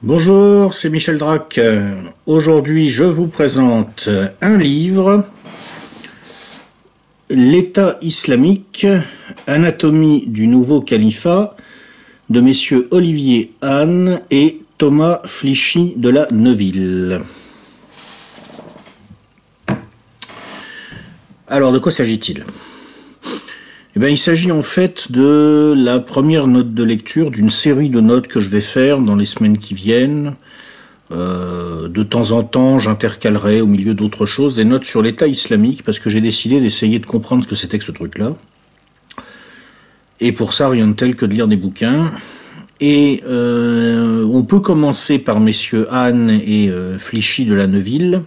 Bonjour, c'est Michel Drac. Aujourd'hui, je vous présente un livre, L'État islamique, anatomie du nouveau califat, de messieurs Olivier Hahn et Thomas Flichy de la Neuville. Alors, de quoi s'agit-il? Eh il s'agit en fait de la première note de lecture d'une série de notes que je vais faire dans les semaines qui viennent. Euh, de temps en temps, j'intercalerai au milieu d'autres choses des notes sur l'État islamique parce que j'ai décidé d'essayer de comprendre ce que c'était que ce truc-là. Et pour ça, rien de tel que de lire des bouquins. Et euh, on peut commencer par messieurs Anne et euh, Flichy de la Neuville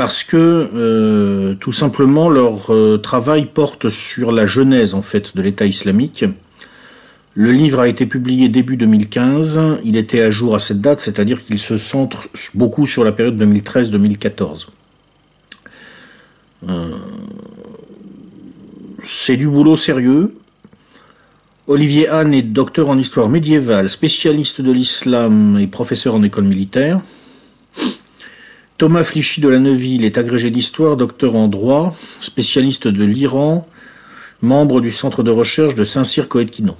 parce que euh, tout simplement leur euh, travail porte sur la genèse en fait de l'État islamique. Le livre a été publié début 2015, il était à jour à cette date, c'est-à-dire qu'il se centre beaucoup sur la période 2013-2014. Euh, c'est du boulot sérieux. Olivier Hahn est docteur en histoire médiévale, spécialiste de l'islam et professeur en école militaire. Thomas Flichy de la Neuville est agrégé d'histoire, docteur en droit, spécialiste de l'Iran, membre du centre de recherche de Saint-Cyr Coëtquinon.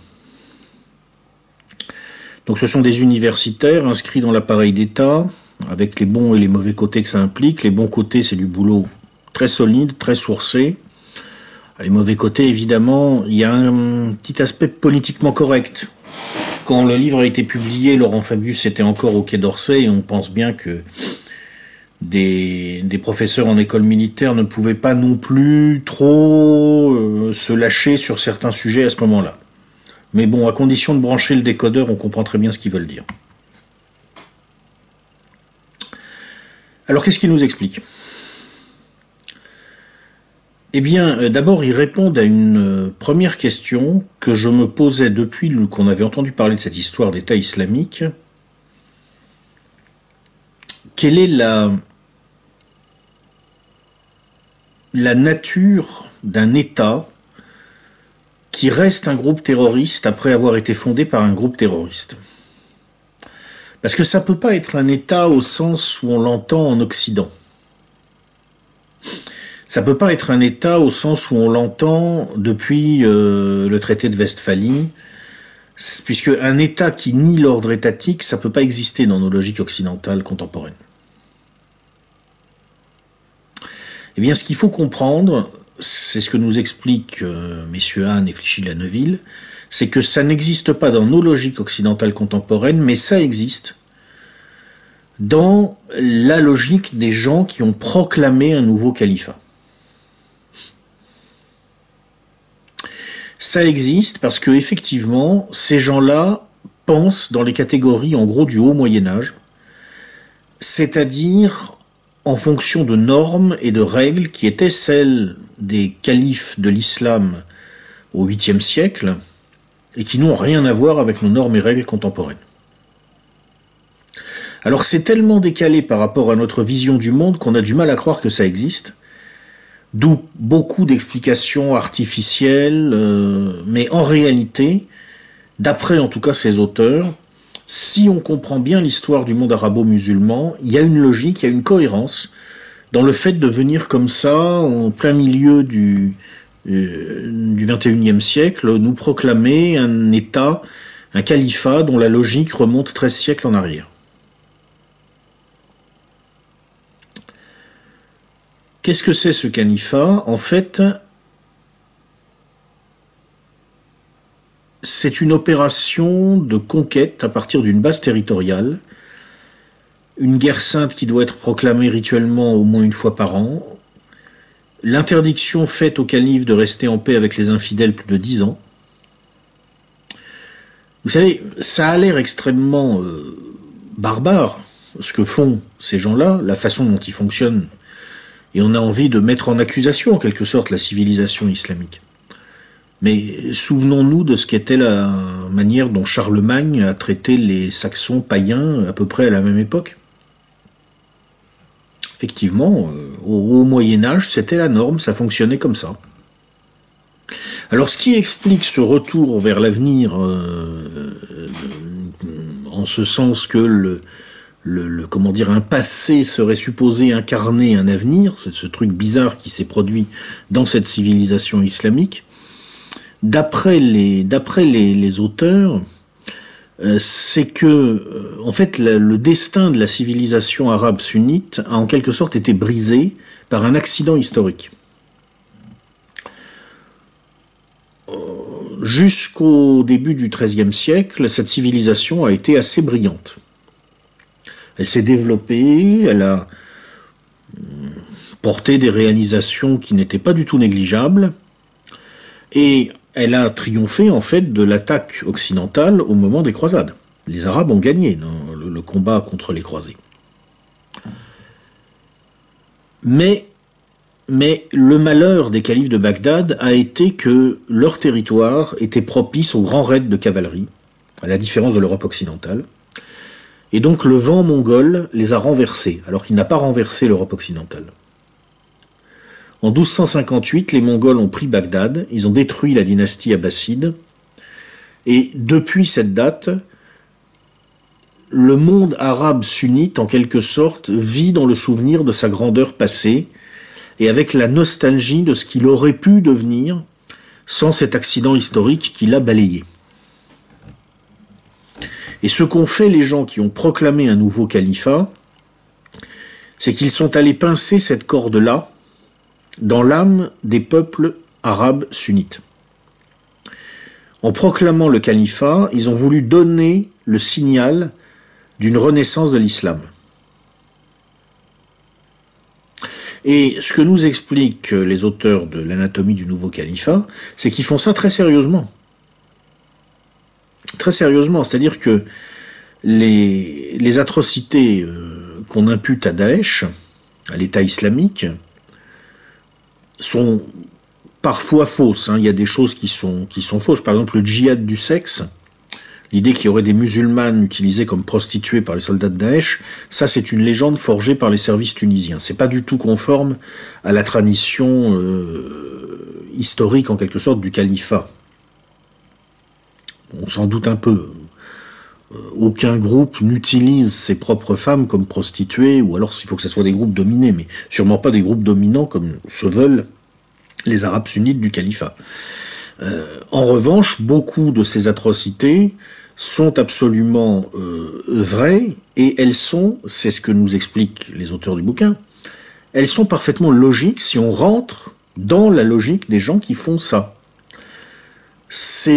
Donc ce sont des universitaires inscrits dans l'appareil d'État, avec les bons et les mauvais côtés que ça implique. Les bons côtés, c'est du boulot très solide, très sourcé. Les mauvais côtés, évidemment, il y a un petit aspect politiquement correct. Quand le livre a été publié, Laurent Fabius était encore au Quai d'Orsay et on pense bien que des, professeurs en école militaire ne pouvaient pas non plus trop euh, se lâcher sur certains sujets à ce moment-là. Mais bon, à condition de brancher le décodeur, on comprend très bien ce qu'ils veulent dire. Alors qu'est-ce qu'ils nous expliquent? Eh bien, euh, d'abord, ils répondent à une euh, première question que je me posais depuis qu'on avait entendu parler de cette histoire d'État islamique. Quelle est la, la nature d'un État qui reste un groupe terroriste après avoir été fondé par un groupe terroriste. Parce que ça ne peut pas être un État au sens où on l'entend en Occident. Ça ne peut pas être un État au sens où on l'entend depuis euh, le traité de Westphalie, puisque un État qui nie l'ordre étatique, ça ne peut pas exister dans nos logiques occidentales contemporaines. Eh bien, ce qu'il faut comprendre, c'est ce que nous expliquent euh, messieurs Hahn et Flichy Neuville, c'est que ça n'existe pas dans nos logiques occidentales contemporaines, mais ça existe dans la logique des gens qui ont proclamé un nouveau califat. Ça existe parce que effectivement, ces gens-là pensent dans les catégories en gros du haut Moyen Âge, c'est-à-dire en fonction de normes et de règles qui étaient celles des califes de l'islam au 8e siècle et qui n'ont rien à voir avec nos normes et règles contemporaines. Alors c'est tellement décalé par rapport à notre vision du monde qu'on a du mal à croire que ça existe, d'où beaucoup d'explications artificielles, euh, mais en réalité, d'après en tout cas ces auteurs, si on comprend bien l'histoire du monde arabo-musulman, il y a une logique, il y a une cohérence dans le fait de venir comme ça, en plein milieu du, euh, du 21e siècle, nous proclamer un État, un califat dont la logique remonte 13 siècles en arrière. Qu'est-ce que c'est ce califat? En fait, c'est une opération de conquête à partir d'une base territoriale, une guerre sainte qui doit être proclamée rituellement au moins une fois par an, l'interdiction faite au calife de rester en paix avec les infidèles plus de dix ans. Vous savez, ça a l'air extrêmement euh, barbare, ce que font ces gens-là, la façon dont ils fonctionnent, et on a envie de mettre en accusation en quelque sorte la civilisation islamique. Mais souvenons-nous de ce qu'était la manière dont Charlemagne a traité les Saxons païens à peu près à la même époque. Effectivement, euh, au, Moyen Âge, c'était la norme, ça fonctionnait comme ça. Alors ce qui explique ce retour vers l'avenir euh, en ce sens que le, le, comment dire, un passé serait supposé incarner un avenir, c'est ce truc bizarre qui s'est produit dans cette civilisation islamique. D'après les, auteurs, euh, c'est que, euh, en fait, le destin de la civilisation arabe sunnite a en quelque sorte été brisé par un accident historique. Euh, jusqu'au début du XIIIe siècle, cette civilisation a été assez brillante. Elle s'est développée, elle a porté des réalisations qui n'étaient pas du tout négligeables, elle a triomphé en fait de l'attaque occidentale au moment des croisades. Les Arabes ont gagné le, combat contre les croisés. Mais, mais le malheur des califes de Bagdad a été que leur territoire était propice aux grands raids de cavalerie, à la différence de l'Europe occidentale. Et donc le vent mongol les a renversés, alors qu'il n'a pas renversé l'Europe occidentale. En 1258, les Mongols ont pris Bagdad, ils ont détruit la dynastie abbasside, et depuis cette date, le monde arabe sunnite, en quelque sorte, vit dans le souvenir de sa grandeur passée, et avec la nostalgie de ce qu'il aurait pu devenir sans cet accident historique qui l'a balayé. Et ce qu'ont fait les gens qui ont proclamé un nouveau califat, c'est qu'ils sont allés pincer cette corde-là dans l'âme des peuples arabes sunnites. En proclamant le califat, ils ont voulu donner le signal d'une renaissance de l'islam. Et ce que nous expliquent les auteurs de l'anatomie du nouveau califat, c'est qu'ils font ça très sérieusement très sérieusement. C'est-à-dire que les, atrocités euh, qu'on impute à Daesh, à l'État islamique, sont parfois fausses. Hein. Il y a des choses qui sont, fausses. Par exemple, le djihad du sexe, l'idée qu'il y aurait des musulmanes utilisées comme prostituées par les soldats de Daesh, ça c'est une légende forgée par les services tunisiens. C'est pas du tout conforme à la tradition euh, historique en quelque sorte du califat on s'en doute un peu. Euh, aucun groupe n'utilise ses propres femmes comme prostituées, ou alors il faut que ce soit des groupes dominés, mais sûrement pas des groupes dominants comme se veulent les Arabes sunnites du califat. Euh, en revanche, beaucoup de ces atrocités sont absolument euh, vraies, et elles sont, c'est ce que nous expliquent les auteurs du bouquin, elles sont parfaitement logiques si on rentre dans la logique des gens qui font ça c'est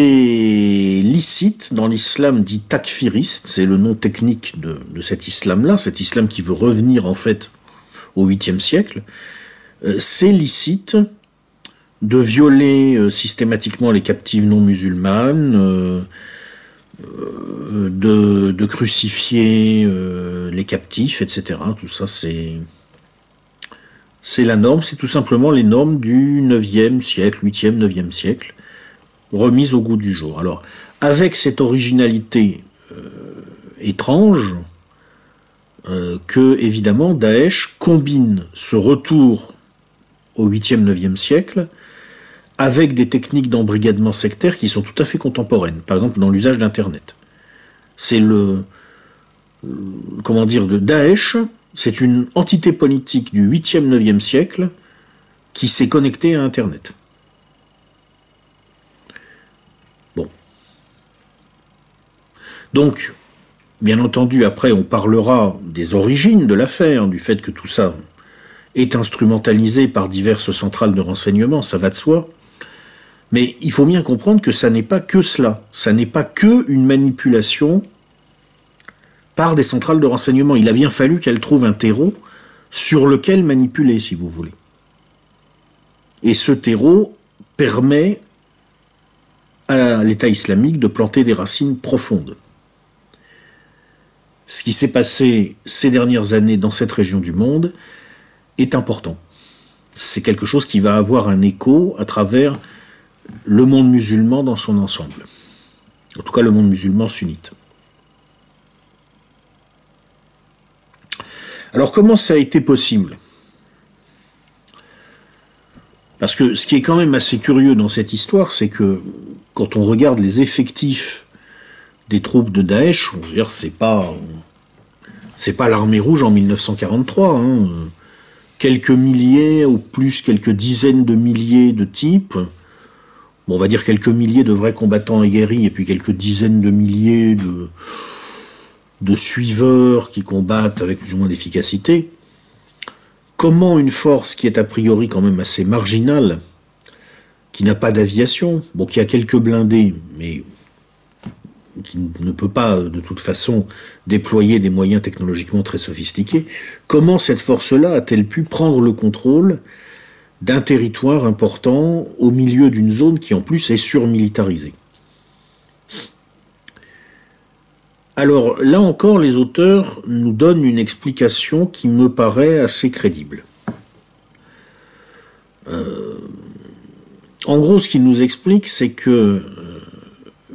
licite dans l'islam dit takfiriste, c'est le nom technique de, cet islam-là, cet islam qui veut revenir en fait au 8e siècle, euh, c'est licite de violer euh, systématiquement les captives non musulmanes, euh, de, crucifier les captifs, etc. Tout ça, c'est c'est la norme, c'est tout simplement les normes du 9e siècle, 8e, 9e siècle remise au goût du jour. Alors, avec cette originalité euh, étrange, euh, que évidemment Daesh combine ce retour au 8e, 9e siècle avec des techniques d'embrigadement sectaire qui sont tout à fait contemporaines, par exemple dans l'usage d'Internet. C'est le, comment dire, de Daesh, c'est une entité politique du 8e, 9e siècle qui s'est connectée à Internet. Donc, bien entendu, après, on parlera des origines de l'affaire, du fait que tout ça est instrumentalisé par diverses centrales de renseignement, ça va de soi. Mais il faut bien comprendre que ça n'est pas que cela. Ça n'est pas que une manipulation par des centrales de renseignement. Il a bien fallu qu'elles trouvent un terreau sur lequel manipuler, si vous voulez. Et ce terreau permet à l'État islamique de planter des racines profondes ce qui s'est passé ces dernières années dans cette région du monde est important. C'est quelque chose qui va avoir un écho à travers le monde musulman dans son ensemble. En tout cas, le monde musulman sunnite. Alors comment ça a été possible? Parce que ce qui est quand même assez curieux dans cette histoire, c'est que quand on regarde les effectifs des troupes de Daesh. C'est pas, c'est pas l'armée rouge en 1943. Hein. Quelques milliers ou plus quelques dizaines de milliers de types. On va dire quelques milliers de vrais combattants aguerris et puis quelques dizaines de milliers de, de suiveurs qui combattent avec plus ou moins d'efficacité. Comment une force qui est a priori quand même assez marginale, qui n'a pas d'aviation, bon, qui a quelques blindés, mais qui ne peut pas de toute façon déployer des moyens technologiquement très sophistiqués, comment cette force-là a-t-elle pu prendre le contrôle d'un territoire important au milieu d'une zone qui en plus est surmilitarisée? Alors là encore, les auteurs nous donnent une explication qui me paraît assez crédible. Euh, en gros, ce qu'ils nous expliquent, c'est que euh,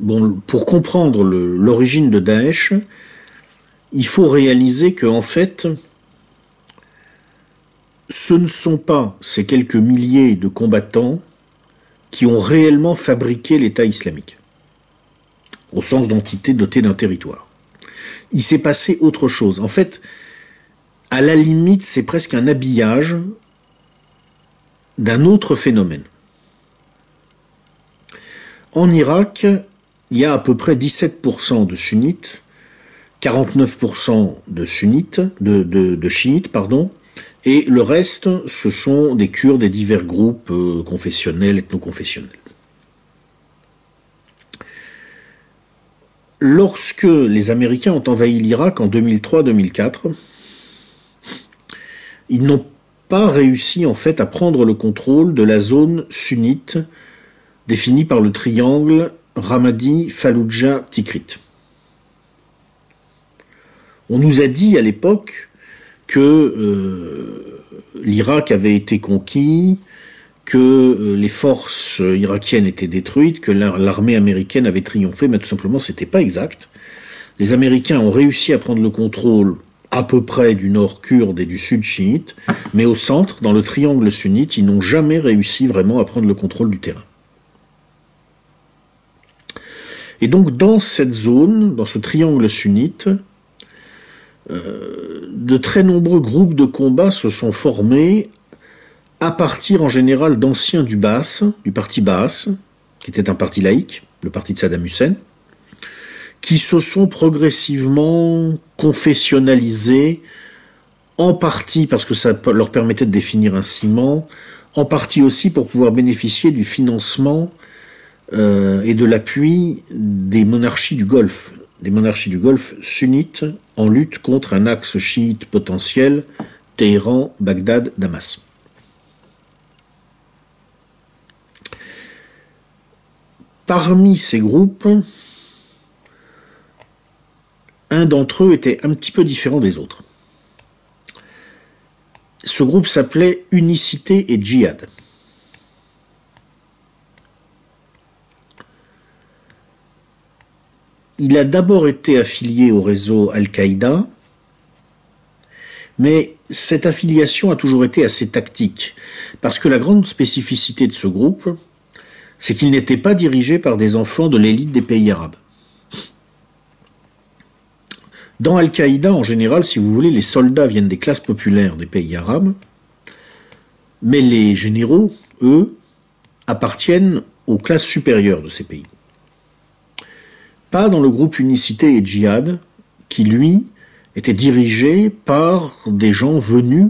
bon, pour comprendre l'origine de Daesh, il faut réaliser que en fait, ce ne sont pas ces quelques milliers de combattants qui ont réellement fabriqué l'État islamique, au sens d'entité dotée d'un territoire il s'est passé autre chose. En fait, à la limite, c'est presque un habillage d'un autre phénomène. En Irak, il y a à peu près 17% de sunnites, 49% de sunnites, de, chiites, pardon, et le reste, ce sont des Kurdes des divers groupes euh, confessionnels, ethno-confessionnels. lorsque les Américains ont envahi l'Irak en 2003-2004, ils n'ont pas réussi en fait à prendre le contrôle de la zone sunnite définie par le triangle Ramadi, Fallujah, Tikrit. On nous a dit à l'époque que euh, l'Irak avait été conquis, que euh, les forces irakiennes étaient détruites, que l'armée américaine avait triomphé, mais tout simplement c'était pas exact. Les Américains ont réussi à prendre le contrôle à peu près du nord kurde et du sud chiite, mais au centre, dans le triangle sunnite, ils n'ont jamais réussi vraiment à prendre le contrôle du terrain. Et donc dans cette zone, dans ce triangle sunnite, euh, de très nombreux groupes de combat se sont formés à partir en général d'anciens du Baas, du parti Baas, qui était un parti laïque, le parti de Saddam Hussein, qui se sont progressivement confessionnalisés, en partie parce que ça leur permettait de définir un ciment, en partie aussi pour pouvoir bénéficier du financement euh, et de l'appui des monarchies du Golfe, des monarchies du Golfe sunnites en lutte contre un axe chiite potentiel, Téhéran, Bagdad, Damas. Parmi ces groupes, un d'entre eux était un petit peu différent des autres. Ce groupe s'appelait Unicité et Djihad. Il a d'abord été affilié au réseau Al-Qaïda, mais cette affiliation a toujours été assez tactique, parce que la grande spécificité de ce groupe, c'est qu'il n'était pas dirigé par des enfants de l'élite des pays arabes. Dans Al-Qaïda, en général, si vous voulez, les soldats viennent des classes populaires des pays arabes, mais les généraux, eux, appartiennent aux classes supérieures de ces pays. Pas dans le groupe Unicité et Djihad, qui, lui, était dirigé par des gens venus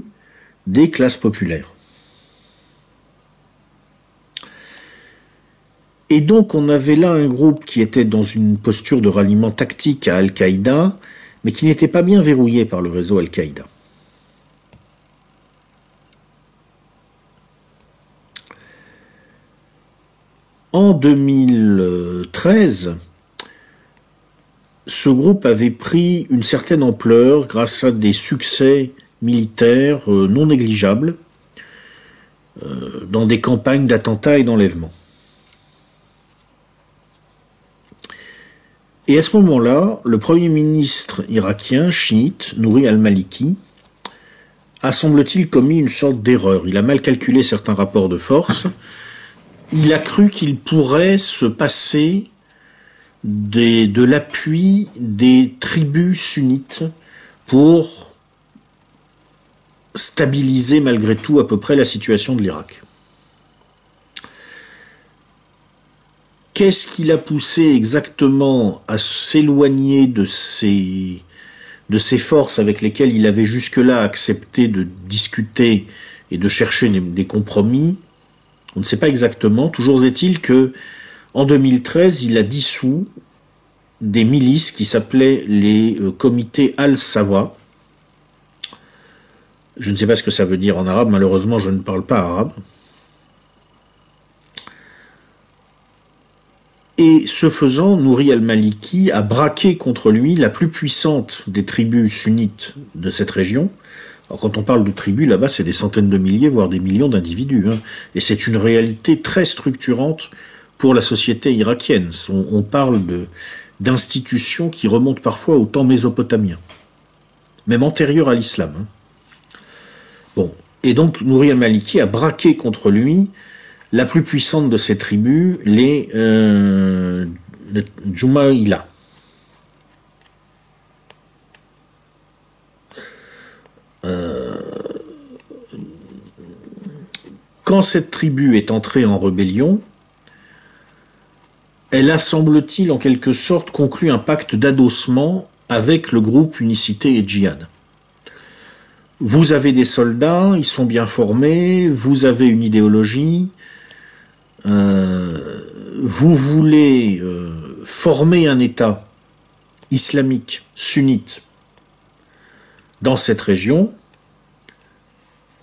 des classes populaires. Et donc on avait là un groupe qui était dans une posture de ralliement tactique à Al-Qaïda, mais qui n'était pas bien verrouillé par le réseau Al-Qaïda. En 2013, ce groupe avait pris une certaine ampleur grâce à des succès militaires euh, non négligeables euh, dans des campagnes d'attentats et d'enlèvements. Et à ce moment-là, le Premier ministre irakien, chiite, Nouri al-Maliki, a semble-t-il commis une sorte d'erreur. Il a mal calculé certains rapports de force. Il a cru qu'il pourrait se passer de l'appui des tribus sunnites pour stabiliser malgré tout à peu près la situation de l'Irak. Qu'est-ce qui l'a poussé exactement à s'éloigner de ces, de ces forces avec lesquelles il avait jusque-là accepté de discuter et de chercher des, compromis? On ne sait pas exactement. Toujours est-il que en 2013, il a dissous des milices qui s'appelaient les euh, comités Al-Sawa. Je ne sais pas ce que ça veut dire en arabe, malheureusement je ne parle pas arabe. Et ce faisant, Nouri al-Maliki a braqué contre lui la plus puissante des tribus sunnites de cette région. Alors, quand on parle de tribus, là-bas, c'est des centaines de milliers, voire des millions d'individus. Hein. Et c'est une réalité très structurante pour la société irakienne. On, parle d'institutions qui remontent parfois au temps mésopotamien, même antérieur à l'islam. Hein. Bon. Et donc, Nouri al-Maliki a braqué contre lui la plus puissante de ces tribus, les, euh. Euh, quand cette tribu est entrée en rébellion, elle a, semble-t-il, en quelque sorte conclu un pacte d'adossement avec le groupe Unicité et Djihad. Vous avez des soldats, ils sont bien formés, vous avez une idéologie, euh, vous voulez euh, former un État islamique sunnite dans cette région,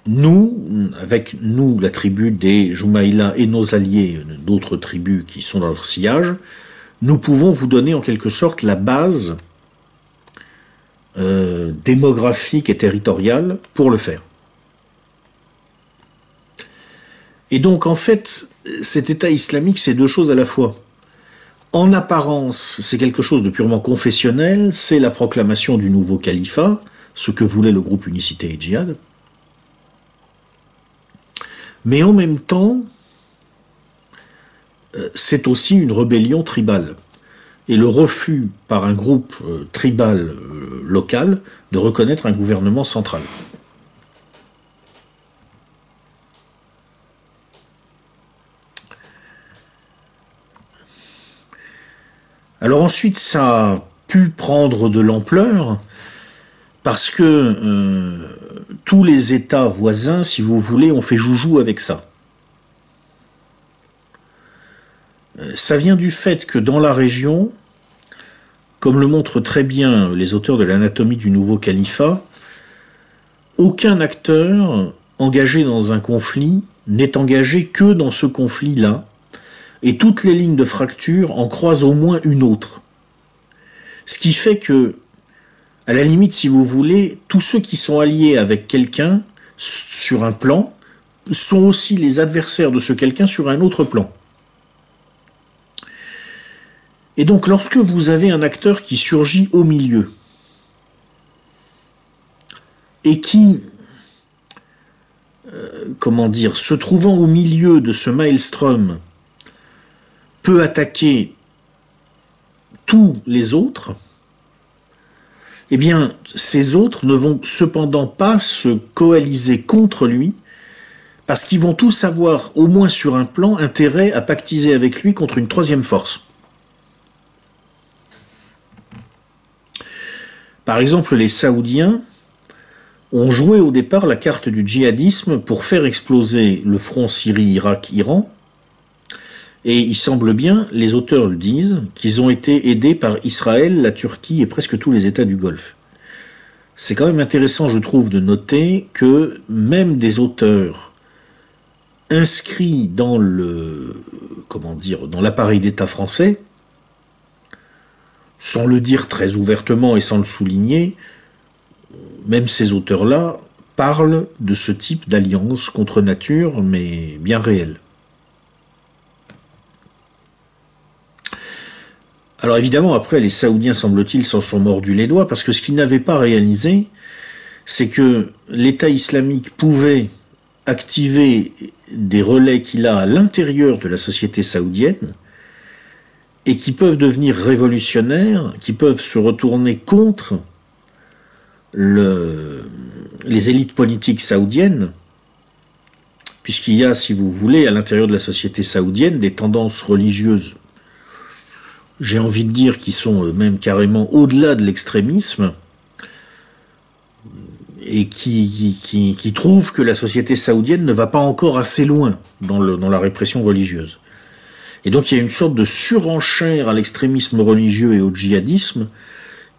nous, avec nous, la tribu des Joumaïla et nos alliés, d'autres tribus qui sont dans leur sillage, nous pouvons vous donner en quelque sorte la base euh, démographique et territoriale pour le faire. Et donc en fait, cet État islamique, c'est deux choses à la fois. En apparence, c'est quelque chose de purement confessionnel, c'est la proclamation du nouveau califat, ce que voulait le groupe Unicité et Djihad. Mais en même temps, euh, c'est aussi une rébellion tribale. Et le refus par un groupe euh, tribal euh, local de reconnaître un gouvernement central. Alors ensuite, ça a pu prendre de l'ampleur parce que euh, tous les États voisins, si vous voulez, ont fait joujou avec ça. Euh, ça vient du fait que dans la région, comme le montrent très bien les auteurs de l'anatomie du nouveau califat, aucun acteur engagé dans un conflit n'est engagé que dans ce conflit-là, et toutes les lignes de fracture en croisent au moins une autre. Ce qui fait que, à la limite, si vous voulez, tous ceux qui sont alliés avec quelqu'un sur un plan sont aussi les adversaires de ce quelqu'un sur un autre plan. Et donc lorsque vous avez un acteur qui surgit au milieu et qui, euh, comment dire, se trouvant au milieu de ce maelstrom, peut attaquer tous les autres, eh bien, ces autres ne vont cependant pas se coaliser contre lui, parce qu'ils vont tous avoir, au moins sur un plan, intérêt à pactiser avec lui contre une troisième force. Par exemple, les Saoudiens ont joué au départ la carte du djihadisme pour faire exploser le front Syrie-Irak-Iran, et il semble bien, les auteurs le disent, qu'ils ont été aidés par Israël, la Turquie et presque tous les États du Golfe. C'est quand même intéressant, je trouve, de noter que même des auteurs inscrits dans le comment dire dans l'appareil d'État français, sans le dire très ouvertement et sans le souligner, même ces auteurs-là parlent de ce type d'alliance contre nature, mais bien réelle. Alors évidemment, après, les Saoudiens, semble-t-il, s'en sont mordus les doigts, parce que ce qu'ils n'avaient pas réalisé, c'est que l'État islamique pouvait activer des relais qu'il a à l'intérieur de la société saoudienne, et qui peuvent devenir révolutionnaires, qui peuvent se retourner contre le, les élites politiques saoudiennes, puisqu'il y a, si vous voulez, à l'intérieur de la société saoudienne, des tendances religieuses, j'ai envie de dire, qui sont même carrément au-delà de l'extrémisme, et qui, trouvent que la société saoudienne ne va pas encore assez loin dans la répression religieuse. Et donc il y a une sorte de surenchère à l'extrémisme religieux et au djihadisme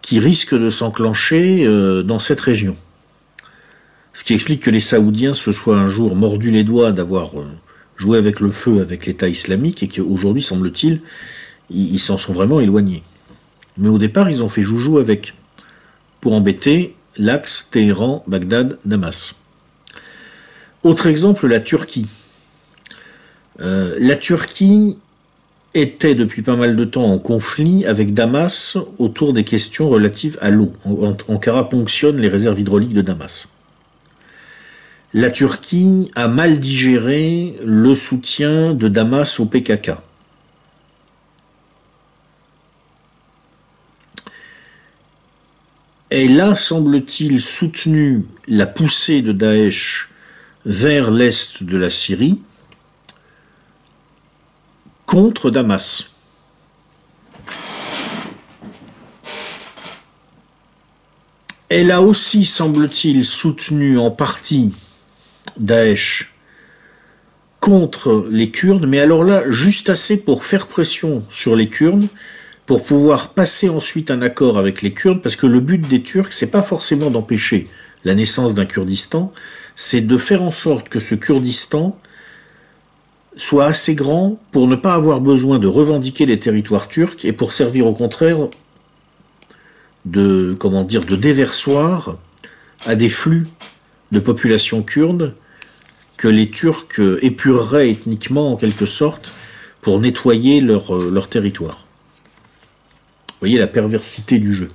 qui risque de s'enclencher euh, dans cette région. Ce qui explique que les Saoudiens se soient un jour mordus les doigts d'avoir euh, joué avec le feu avec l'État islamique et qu'aujourd'hui, semble-t-il, ils s'en sont vraiment éloignés. Mais au départ, ils ont fait joujou avec, pour embêter l'axe Téhéran-Bagdad-Damas. Autre exemple, la Turquie. Euh, la Turquie était depuis pas mal de temps en conflit avec Damas autour des questions relatives à l'eau. Ankara ponctionne les réserves hydrauliques de Damas. La Turquie a mal digéré le soutien de Damas au PKK. Elle a, semble-t-il, soutenu la poussée de Daesh vers l'est de la Syrie, contre Damas. Elle a aussi, semble-t-il, soutenu en partie Daesh contre les Kurdes, mais alors là, juste assez pour faire pression sur les Kurdes, pour pouvoir passer ensuite un accord avec les Kurdes, parce que le but des Turcs, c'est pas forcément d'empêcher la naissance d'un Kurdistan, c'est de faire en sorte que ce Kurdistan soit assez grand pour ne pas avoir besoin de revendiquer les territoires turcs et pour servir au contraire de, comment dire, de déversoir à des flux de population kurde que les Turcs épureraient ethniquement en quelque sorte pour nettoyer leur, leur territoire. Vous voyez la perversité du jeu.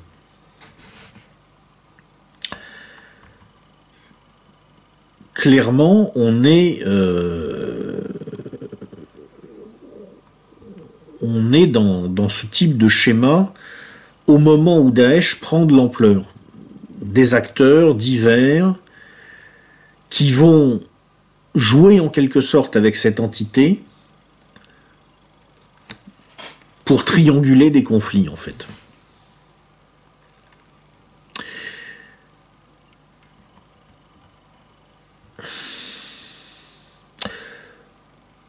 Clairement, on est euh, on est dans, ce type de schéma au moment où Daesh prend de l'ampleur. Des acteurs divers qui vont jouer en quelque sorte avec cette entité pour trianguler des conflits en fait.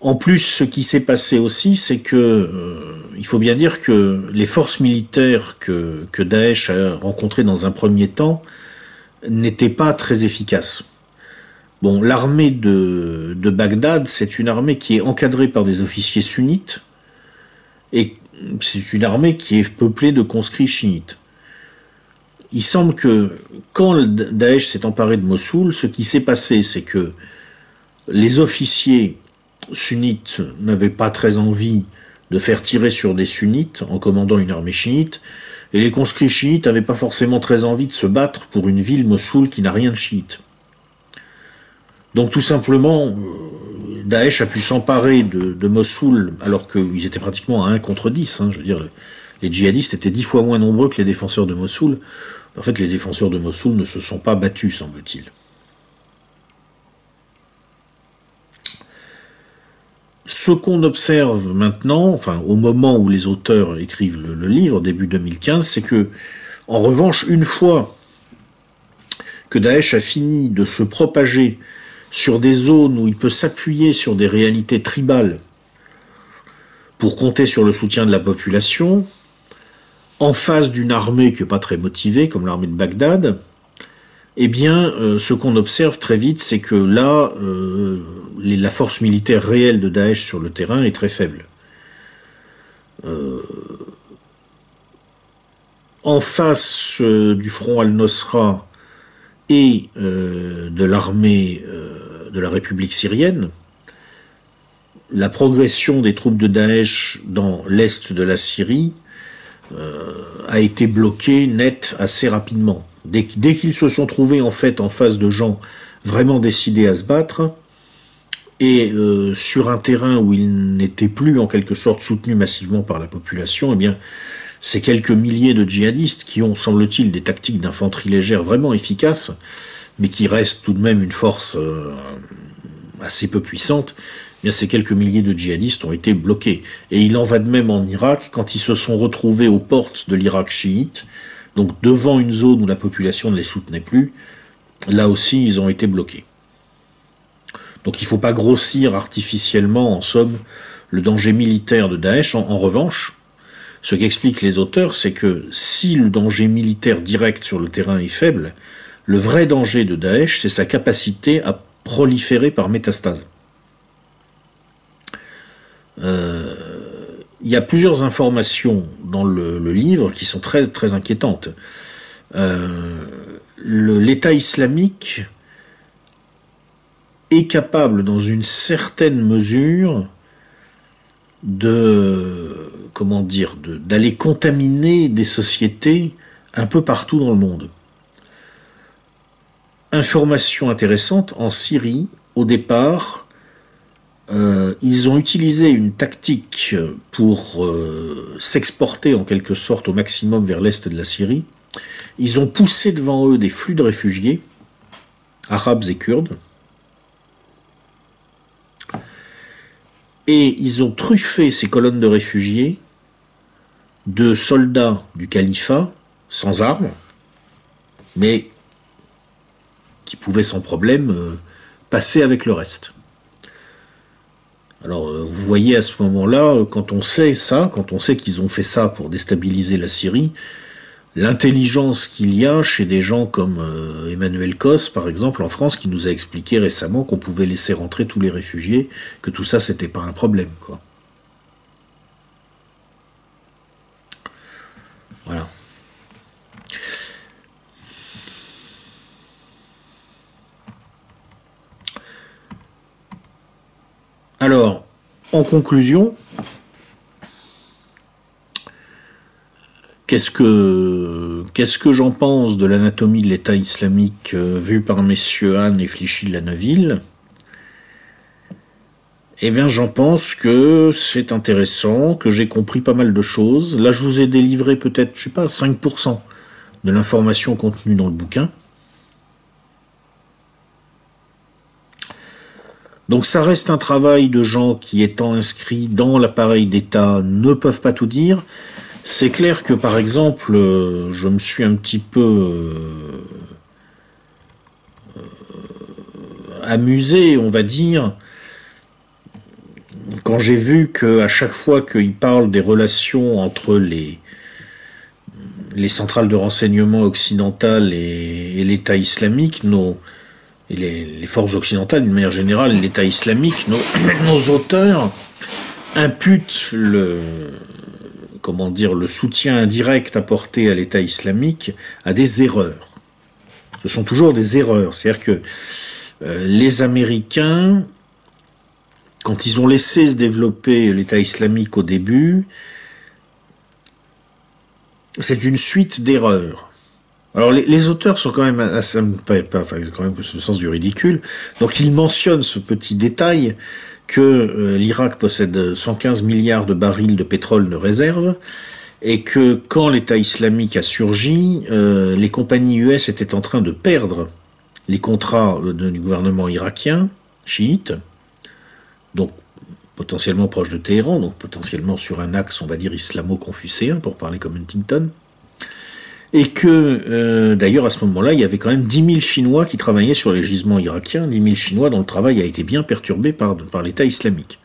En plus, ce qui s'est passé aussi, c'est que euh, il faut bien dire que les forces militaires que, que Daesh a rencontrées dans un premier temps n'étaient pas très efficaces. Bon, l'armée de, de Bagdad, c'est une armée qui est encadrée par des officiers sunnites et c'est une armée qui est peuplée de conscrits chiites. Il semble que quand Daesh s'est emparé de Mossoul, ce qui s'est passé, c'est que les officiers sunnites n'avaient pas très envie de faire tirer sur des sunnites en commandant une armée chiite, et les conscrits chiites n'avaient pas forcément très envie de se battre pour une ville, Mossoul, qui n'a rien de chiite. Donc tout simplement, euh, Daesh a pu s'emparer de, Mossoul alors qu'ils étaient pratiquement à 1 contre 10. Hein, je veux dire, les djihadistes étaient dix fois moins nombreux que les défenseurs de Mossoul. En fait, les défenseurs de Mossoul ne se sont pas battus, semble-t-il. Ce qu'on observe maintenant, enfin au moment où les auteurs écrivent le, livre, début 2015, c'est que, en revanche, une fois que Daesh a fini de se propager sur des zones où il peut s'appuyer sur des réalités tribales pour compter sur le soutien de la population, en face d'une armée qui n'est pas très motivée, comme l'armée de Bagdad, eh bien, euh, ce qu'on observe très vite, c'est que là, euh, la force militaire réelle de Daesh sur le terrain est très faible. Euh, en face du front al-Nosra et de l'armée de la République syrienne, la progression des troupes de Daesh dans l'est de la Syrie a été bloquée net assez rapidement. Dès, qu'ils se sont trouvés en fait en face de gens vraiment décidés à se battre, Et euh, sur un terrain où il n'était plus en quelque sorte soutenu massivement par la population, eh bien, ces quelques milliers de djihadistes qui ont, semble-t-il, des tactiques d'infanterie légère vraiment efficaces, mais qui restent tout de même une force euh, assez peu puissante, eh bien, ces quelques milliers de djihadistes ont été bloqués. Et il en va de même en Irak quand ils se sont retrouvés aux portes de l'Irak chiite, donc devant une zone où la population ne les soutenait plus, là aussi ils ont été bloqués. Donc il ne faut pas grossir artificiellement, en somme, le danger militaire de Daesh. En, revanche, ce qu'expliquent les auteurs, c'est que si le danger militaire direct sur le terrain est faible, le vrai danger de Daesh, c'est sa capacité à proliférer par métastase. Euh, il y a plusieurs informations dans le, livre qui sont très, très inquiétantes. Euh, L'État islamique est capable, dans une certaine mesure, de comment dire, d'aller contaminer des sociétés un peu partout dans le monde. Information intéressante, en Syrie, au départ, euh, ils ont utilisé une tactique pour euh, s'exporter en quelque sorte au maximum vers l'est de la Syrie. Ils ont poussé devant eux des flux de réfugiés, arabes et kurdes, et ils ont truffé ces colonnes de réfugiés de soldats du califat sans armes, mais qui pouvaient sans problème euh, passer avec le reste. Alors euh, vous voyez à ce moment-là, euh, quand on sait ça, quand on sait qu'ils ont fait ça pour déstabiliser la Syrie, l'intelligence qu'il y a chez des gens comme Emmanuel Cos, par exemple, en France, qui nous a expliqué récemment qu'on pouvait laisser rentrer tous les réfugiés, que tout ça, c'était pas un problème, quoi. Voilà. Alors, en conclusion, Qu'est-ce que, j'en pense de l'anatomie de l'État islamique euh, vue par messieurs Anne et Flichy de la Neuville Eh bien, j'en pense que c'est intéressant, que j'ai compris pas mal de choses. Là, je vous ai délivré peut-être, je sais pas, 5% de l'information contenue dans le bouquin. Donc ça reste un travail de gens qui, étant inscrits dans l'appareil d'État, ne peuvent pas tout dire. C'est clair que par exemple, euh, je me suis un petit peu euh, amusé, on va dire, quand j'ai vu qu'à chaque fois qu'il parle des relations entre les, les centrales de renseignement occidentales et, l'État islamique, nos, les, forces occidentales, d'une manière générale, l'État islamique, nos auteurs imputent le, comment dire, le soutien indirect apporté à l'État islamique à des erreurs. Ce sont toujours des erreurs. C'est-à-dire que euh, les Américains, quand ils ont laissé se développer l'État islamique au début, c'est une suite d'erreurs. Alors les, auteurs sont quand même assez, pas, enfin, quand même le sens du ridicule. Donc ils mentionnent ce petit détail que euh, l'Irak possède 115 milliards de barils de pétrole de réserve et que quand l'État islamique a surgi, euh, les compagnies US étaient en train de perdre les contrats du gouvernement irakien, chiite, donc potentiellement proche de Téhéran, donc potentiellement sur un axe, on va dire, islamo-confucéen, pour parler comme Huntington et que euh, d'ailleurs à ce moment-là, il y avait quand même 10 000 Chinois qui travaillaient sur les gisements irakiens, 10 000 Chinois dont le travail a été bien perturbé par, l'État islamique.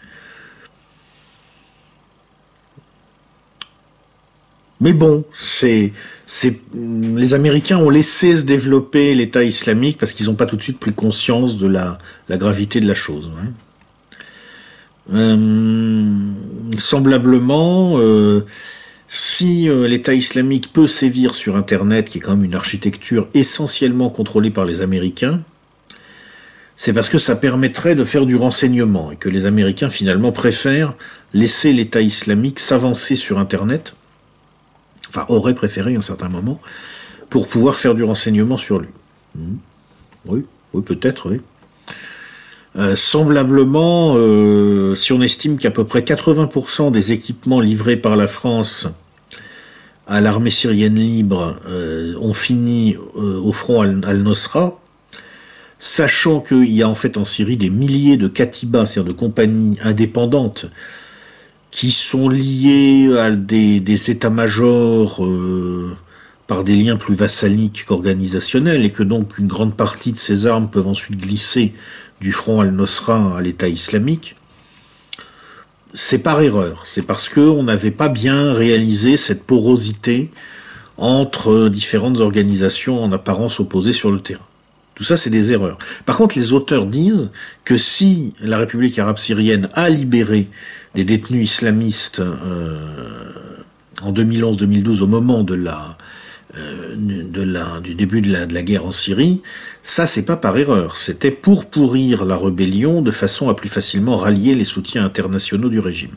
Mais bon, c'est, c'est, les Américains ont laissé se développer l'État islamique parce qu'ils n'ont pas tout de suite pris conscience de la, la gravité de la chose. Hein. Euh, semblablement, euh, si euh, l'État islamique peut sévir sur Internet, qui est quand même une architecture essentiellement contrôlée par les Américains, c'est parce que ça permettrait de faire du renseignement et que les Américains finalement préfèrent laisser l'État islamique s'avancer sur Internet, enfin auraient préféré un certain moment, pour pouvoir faire du renseignement sur lui. Hmm. Oui, oui peut-être, oui. Euh, semblablement, euh, si on estime qu'à peu près 80% des équipements livrés par la France à l'armée syrienne libre euh, ont fini au front al-Nosra, sachant qu'il y a en fait en Syrie des milliers de katibas, c'est-à-dire de compagnies indépendantes, qui sont liées à des, des états-majors par des liens plus vassaliques qu'organisationnels, et que donc une grande partie de ces armes peuvent ensuite glisser du front al-Nosra à l'État islamique, c'est par erreur. C'est parce qu'on n'avait pas bien réalisé cette porosité entre différentes organisations en apparence opposées sur le terrain. Tout ça, c'est des erreurs. Par contre, les auteurs disent que si la République arabe syrienne a libéré des détenus islamistes euh, en 2011-2012 au moment de la, euh, de la, du début de la, guerre en Syrie, ça c'est pas par erreur, c'était pour pourrir la rébellion de façon à plus facilement rallier les soutiens internationaux du régime.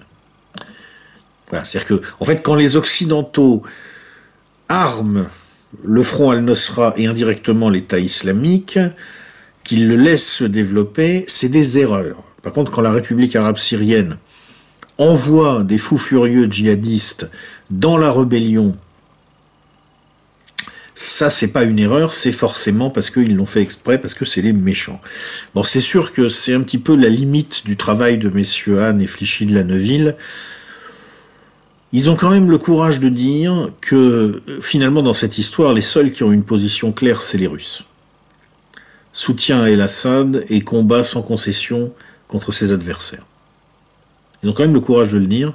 Voilà, c'est-à-dire que, en fait, quand les Occidentaux arment le front al-Nosra et indirectement l'État islamique, qu'ils le laissent se développer, c'est des erreurs. Par contre, quand la République arabe syrienne envoie des fous furieux djihadistes dans la rébellion ça c'est pas une erreur, c'est forcément parce qu'ils l'ont fait exprès, parce que c'est les méchants. Bon, c'est sûr que c'est un petit peu la limite du travail de messieurs Anne et Flichy de la Neuville. Ils ont quand même le courage de dire que finalement dans cette histoire, les seuls qui ont une position claire, c'est les Russes. Soutien à El-Assad et combat sans concession contre ses adversaires. Ils ont quand même le courage de le dire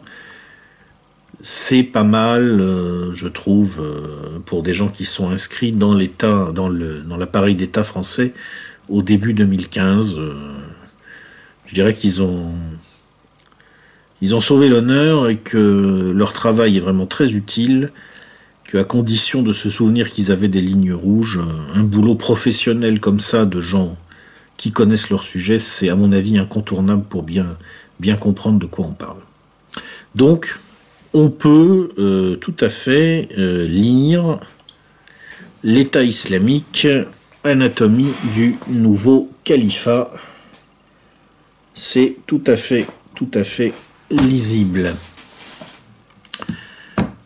c'est pas mal, euh, je trouve, euh, pour des gens qui sont inscrits dans l'État, dans le dans l'appareil d'État français au début 2015. Euh, je dirais qu'ils ont ils ont sauvé l'honneur et que leur travail est vraiment très utile, qu'à condition de se souvenir qu'ils avaient des lignes rouges, un boulot professionnel comme ça de gens qui connaissent leur sujet, c'est à mon avis incontournable pour bien bien comprendre de quoi on parle. Donc, on peut euh, tout à fait euh, lire l'État islamique, anatomie du nouveau califat. C'est tout à fait, tout à fait lisible.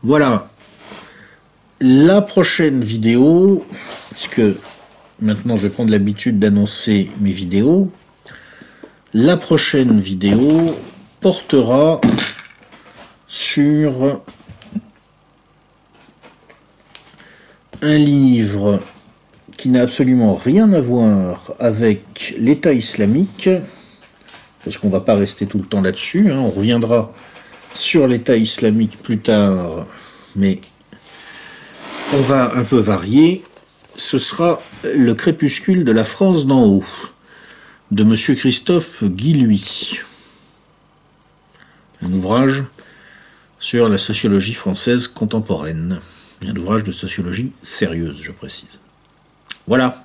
Voilà. La prochaine vidéo, puisque maintenant je vais prendre l'habitude d'annoncer mes vidéos, la prochaine vidéo portera sur un livre qui n'a absolument rien à voir avec l'État islamique, parce qu'on ne va pas rester tout le temps là-dessus, hein. on reviendra sur l'État islamique plus tard, mais on va un peu varier. Ce sera Le crépuscule de la France d'en haut, de M. Christophe Guilluy. Un ouvrage sur la sociologie française contemporaine. Un ouvrage de sociologie sérieuse, je précise. Voilà.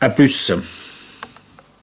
A plus.